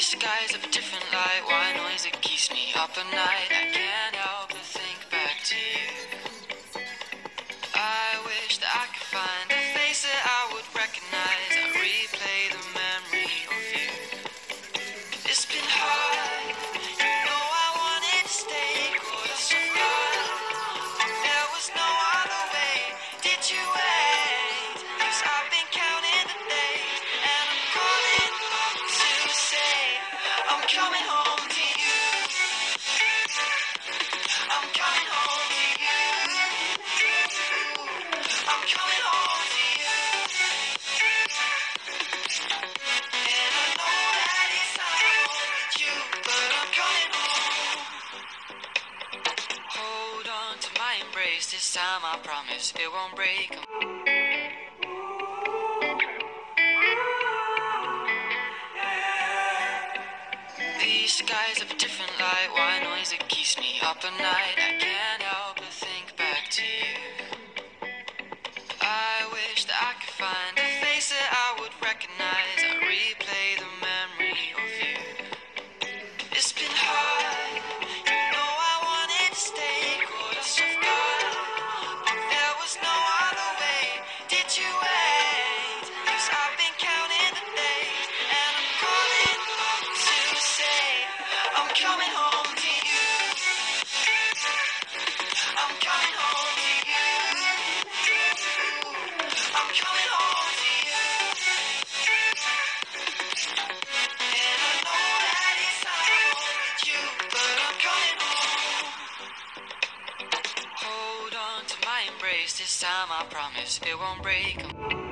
see skies of a different light. Why noise it keeps me up at night? I can't help but think back to you. I wish that I could find a face that I would recognize. I replay the memory of you. It's been hard. You know I wanted to stay. There was no other way. Did you? This time, I promise it won't break. Skies have a different light, Why noise that keeps me up at night. I can't help but think back to you. I wish that I could find a face that I would recognize. I replay this time, I promise it won't break.